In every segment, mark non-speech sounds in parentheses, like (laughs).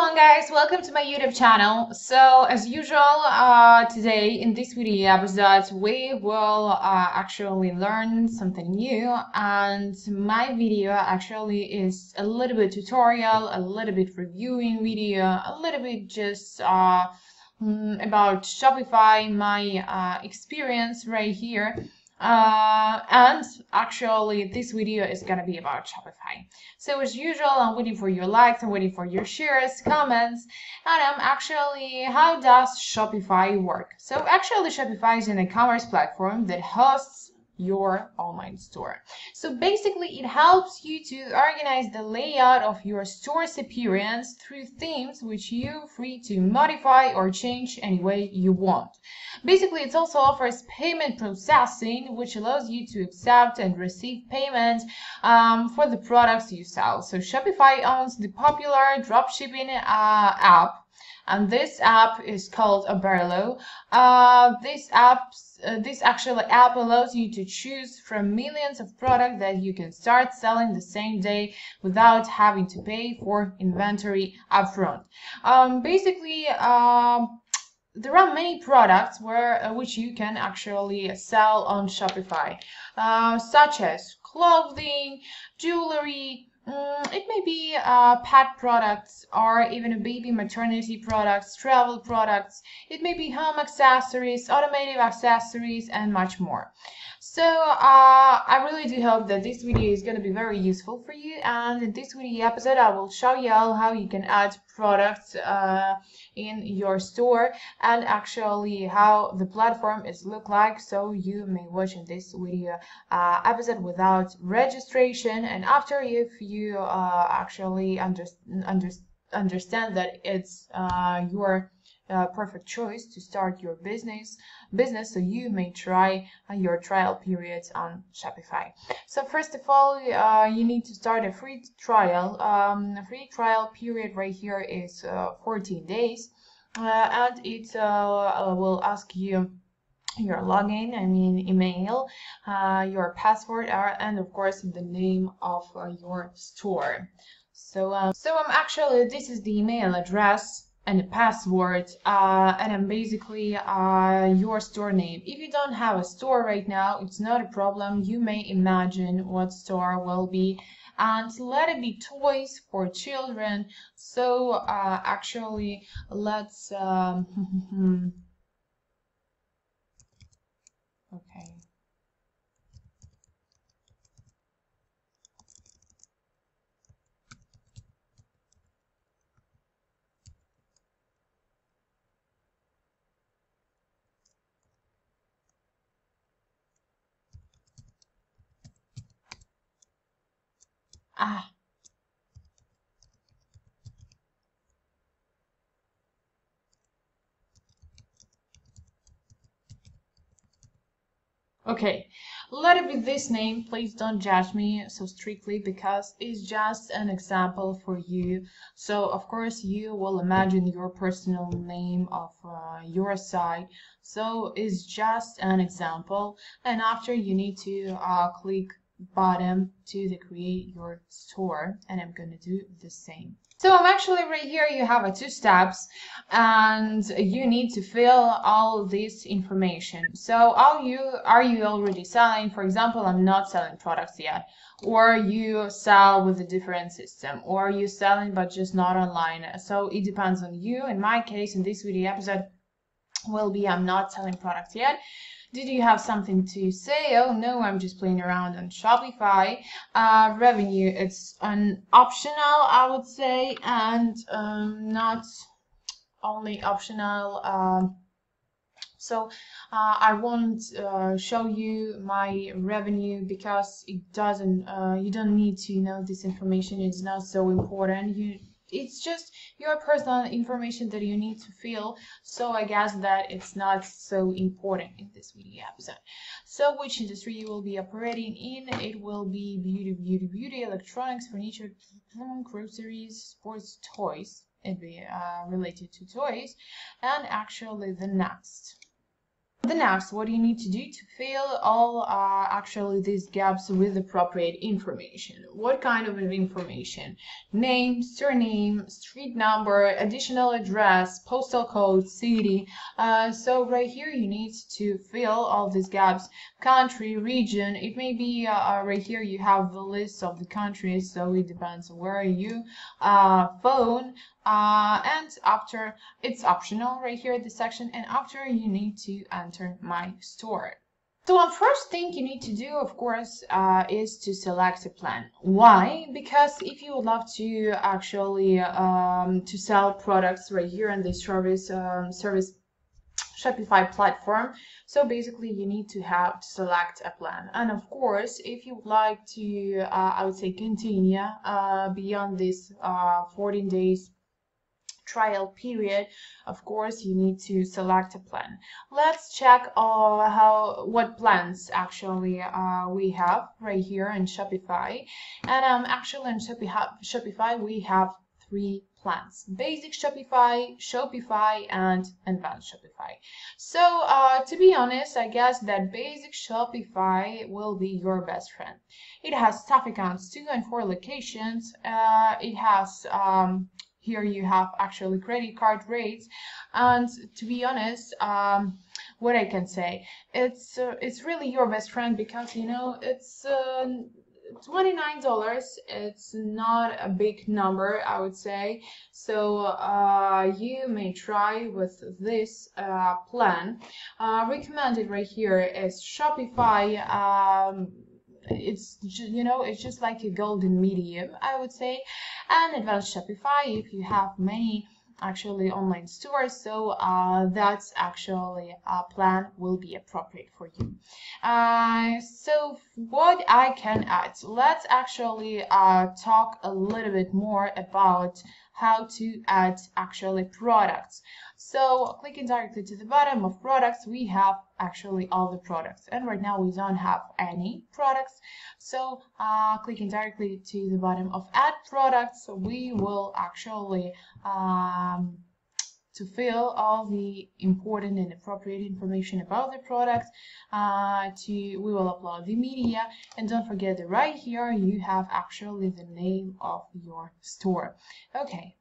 everyone guys, welcome to my YouTube channel. So as usual, uh, today in this video episode we will uh, actually learn something new. And my video actually is a little bit tutorial, a little bit reviewing video, a little bit just uh, mm, about Shopify, my uh, experience right here uh, and actually this video is gonna be about Shopify. So as usual, I'm waiting for your likes, I'm waiting for your shares, comments, and I'm actually, how does Shopify work? So actually Shopify is an e-commerce platform that hosts your online store. So basically it helps you to organize the layout of your store's appearance through themes which you're free to modify or change any way you want. Basically it also offers payment processing which allows you to accept and receive payments um, for the products you sell. So Shopify owns the popular dropshipping uh, app and this app is called Oberlo. Uh, this app, uh, this actually app allows you to choose from millions of products that you can start selling the same day without having to pay for inventory upfront. Um, basically, um, there are many products where uh, which you can actually sell on Shopify, uh, such as clothing, jewelry, Mm, it may be uh, pet products or even baby maternity products, travel products. It may be home accessories, automotive accessories, and much more. So uh, I really do hope that this video is going to be very useful for you. And in this video episode, I will show you all how you can add products uh, in your store and actually how the platform is look like so you may watch in this video uh, episode without registration and after if you uh, actually under, under, understand that it's uh, your uh, perfect choice to start your business business so you may try uh, your trial period on Shopify. So first of all, uh, you need to start a free trial. Um, free trial period right here is uh, 14 days uh, and it uh, will ask you your login, I mean email, your password, and of course the name of your store. So, so I'm actually, this is the email address and a password uh, and then basically uh, your store name. If you don't have a store right now, it's not a problem. You may imagine what store will be and let it be toys for children. So uh, actually, let's um, (laughs) okay. Ah. Okay, let it be this name. Please don't judge me so strictly because it's just an example for you. So, of course, you will imagine your personal name of uh, your site. So, it's just an example. And after you need to uh, click bottom to the create your store and I'm going to do the same. So I'm actually right here you have a two steps and you need to fill all this information. So are you are you already selling? For example, I'm not selling products yet or you sell with a different system or you selling but just not online. So it depends on you. In my case in this video episode will be I'm not selling products yet did you have something to say? Oh no, I'm just playing around on Shopify. Uh, revenue, it's an optional, I would say, and um, not only optional. Um, so uh, I won't uh, show you my revenue because it doesn't, uh, you don't need to know this information. It's not so important. You it's just your personal information that you need to fill. So i guess that it's not so important in this video episode. So which industry you will be operating in it will be beauty beauty beauty electronics furniture groceries sports toys it be uh, related to toys and actually the next The next, what you need to do to fill all uh, actually these gaps with appropriate information. What kind of information? Name, surname, street number, additional address, postal code, city. Uh, so right here you need to fill all these gaps. Country, region. It may be uh, right here you have the list of the countries, so it depends where you. Uh, phone, uh, and after it's optional right here at this section and after you need to enter my store so the first thing you need to do, of course, uh, is to select a plan. Why? Because if you would love to actually um, to sell products right here in this service um, service Shopify platform, so basically you need to have to select a plan. And of course, if you would like to, uh, I would say, continue uh, beyond this uh, 14 days trial period, of course, you need to select a plan. Let's check uh, how what plans actually uh, we have right here in Shopify. And um, actually in Shopify, we have three plans basic shopify shopify and advanced shopify so uh, to be honest i guess that basic shopify will be your best friend it has staff accounts two and four locations uh, it has um, here you have actually credit card rates. And to be honest um, what I can say it's uh, it's really your best friend because you know it's uh, $29 it's not a big number I would say. So uh, you may try with this uh, plan. Uh, recommended right here is Shopify um, it's you know it's just like a golden medium I would say. And advanced Shopify if you have many actually online stores so uh, that's actually a plan will be appropriate for you. Uh, so what I can add let's actually uh, talk a little bit more about how to add actually products. So clicking directly to the bottom of products, we have actually all the products. And right now we don't have any products. So uh, clicking directly to the bottom of add products, we will actually um, to fill all the important and appropriate information about the product uh, to we will upload the media. And don't forget that right here you have actually the name of your store. Okay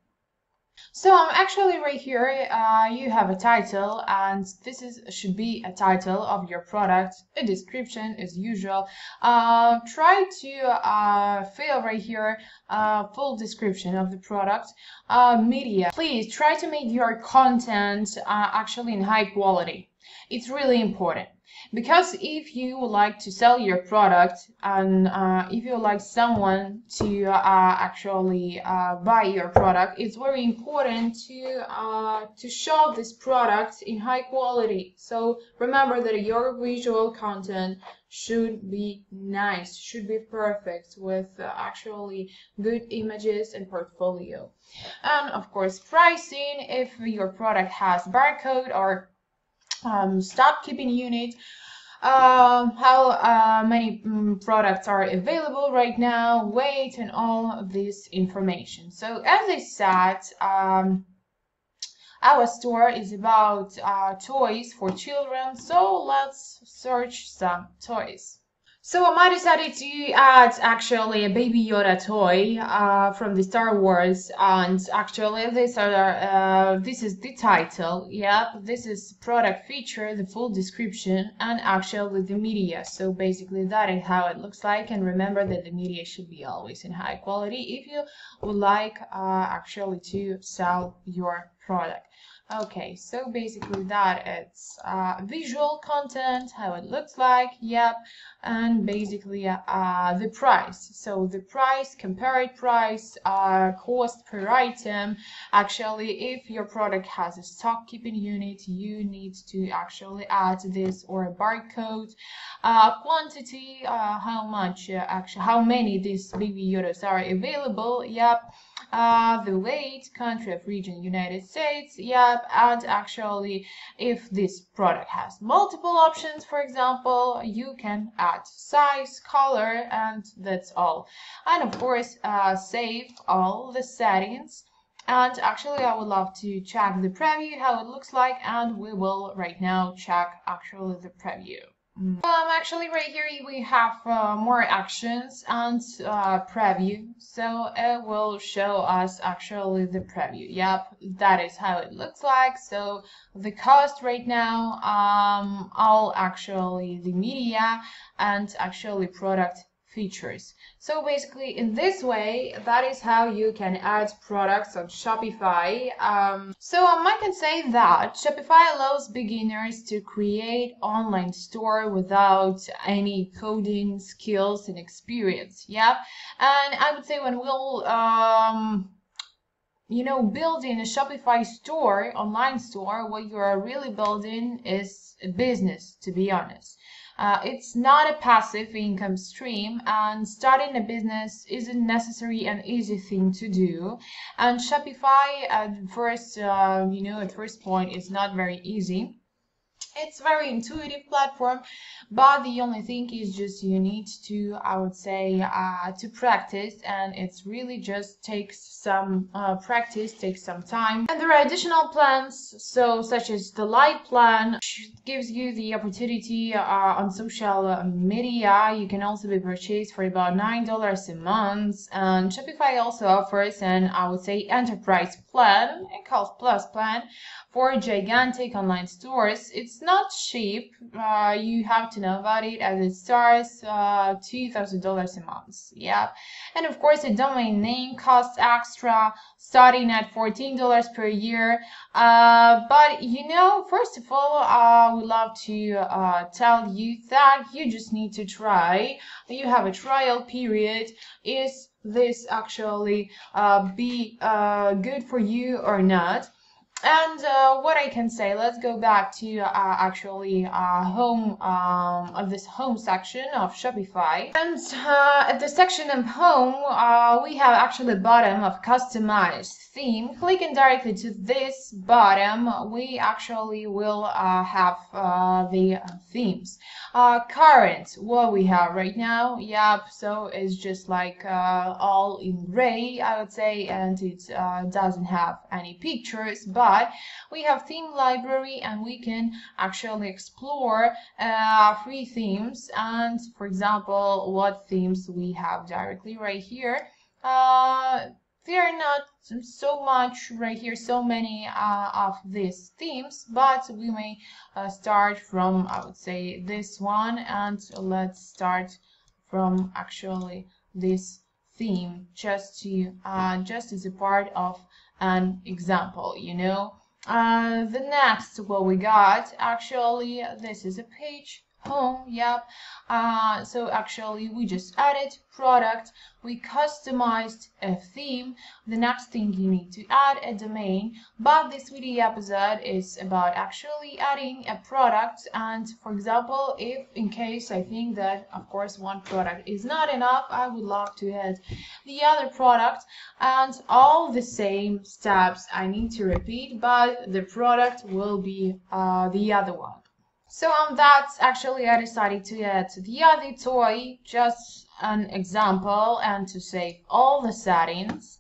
so um, actually right here uh, you have a title and this is should be a title of your product, a description as usual. Uh, try to uh, fill right here a full description of the product. Uh, media, please try to make your content uh, actually in high quality. It's really important. Because if you would like to sell your product and uh, if you like someone to uh, actually uh, buy your product it's very important to uh, to show this product in high quality. So remember that your visual content should be nice should be perfect with uh, actually good images and portfolio. And of course pricing if your product has barcode or um, stock keeping unit, um, how uh, many um, products are available right now, weight, and all of this information. So as I said, um, our store is about uh, toys for children, so let's search some toys. So I decided to add actually a Baby Yoda toy uh, from the Star Wars, and actually this are uh, this is the title. Yep, this is product feature, the full description, and actually the media. So basically that is how it looks like. And remember that the media should be always in high quality if you would like uh, actually to sell your product. Okay, so basically that it's uh, visual content, how it looks like, yep, and basically uh, the price. So the price, compared price, uh, cost per item. Actually, if your product has a stock keeping unit, you need to actually add this or a barcode. Uh, quantity, uh, how much, uh, actually, how many these baby Yodas are available, yep uh, the weight, country of region, United States, yep, and actually if this product has multiple options, for example, you can add size, color, and that's all. And of course, uh, save all the settings. And actually I would love to check the preview how it looks like and we will right now check actually the preview um, actually right here we have uh, more actions and uh, preview. So it will show us actually the preview. Yep that is how it looks like. So the cost right now um all actually the media and actually product features. So basically in this way, that is how you can add products on Shopify. Um, so um, I can say that Shopify allows beginners to create online store without any coding skills and experience. Yeah. And I would say when we'll, um, you know, building a Shopify store, online store, what you are really building is a business, to be honest. Uh, it's not a passive income stream, and starting a business isn't necessarily an easy thing to do. And Shopify, at first, uh, you know, at first point, is not very easy it's very intuitive platform but the only thing is just you need to i would say uh, to practice and it's really just takes some uh, practice takes some time. And there are additional plans so such as the Lite plan which gives you the opportunity uh, on social media. You can also be purchased for about nine dollars a month and shopify also offers an i would say enterprise plan a called plus plan for gigantic online stores not cheap. Uh, you have to know about it as it starts uh, $2,000 a month. Yeah. And of course, a domain name costs extra, starting at $14 per year. Uh, but you know, first of all, I would love to uh, tell you that you just need to try. You have a trial period. Is this actually uh, be uh, good for you or not? And uh, what I can say, let's go back to uh, actually uh, home um, of this home section of Shopify. And uh, at the section of home, uh, we have actually bottom of customized theme. Clicking directly to this bottom, we actually will uh, have the themes. current, what we have right now, yep, so it's just like all in gray, I would say, and it doesn't have any pictures, but we have theme library and we can actually explore uh, free themes. And for example what themes we have directly right here. Uh, there are not so much right here so many uh, of these themes but we may uh, start from I would say this one. And let's start from actually this theme. Just to uh, just as a part of an example you know? Uh, the next what we got actually this is a page home yep. Uh, so actually we just added product. We customized a theme. The next thing you need to add a domain. But this video episode is about actually adding a product. And for example if in case i think that of course one product is not enough i would love to add the other product. And all the same steps i need to repeat but the product will be uh, the other one so on that, actually I decided to add to the other toy, just an example, and to save all the settings.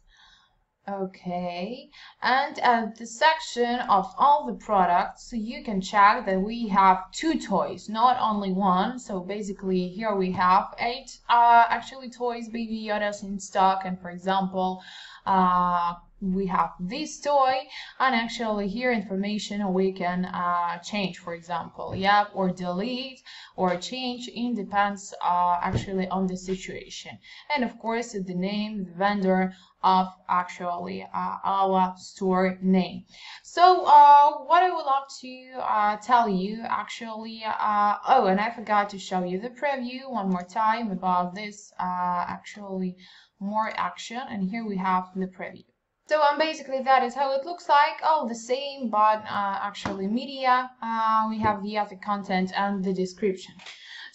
Okay, and at the section of all the products, so you can check that we have two toys, not only one. So basically here we have eight uh, actually toys, Baby Yodas in stock, and for example, uh, we have this toy and actually here information we can uh, change for example yeah or delete or change it depends uh, actually on the situation. And of course the name the vendor of actually uh, our store name. So uh, what I would love to uh, tell you actually uh, oh and I forgot to show you the preview one more time about this actually more action. And here we have the preview so um, basically that is how it looks like, all the same, but uh, actually media, uh, we have the other content and the description.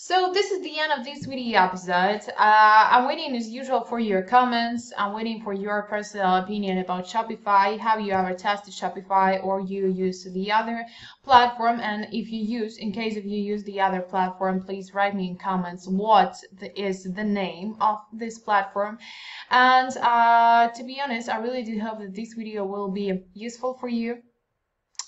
So this is the end of this video episode. Uh, I'm waiting as usual for your comments. I'm waiting for your personal opinion about Shopify. Have you ever tested Shopify or you use the other platform? And if you use, in case if you use the other platform, please write me in comments what the, is the name of this platform. And uh, to be honest, I really do hope that this video will be useful for you.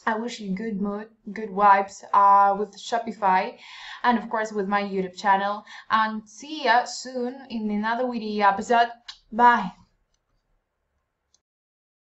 I wish you good mood, good vibes uh, with Shopify and of course with my YouTube channel. And see ya soon in another video episode. Bye.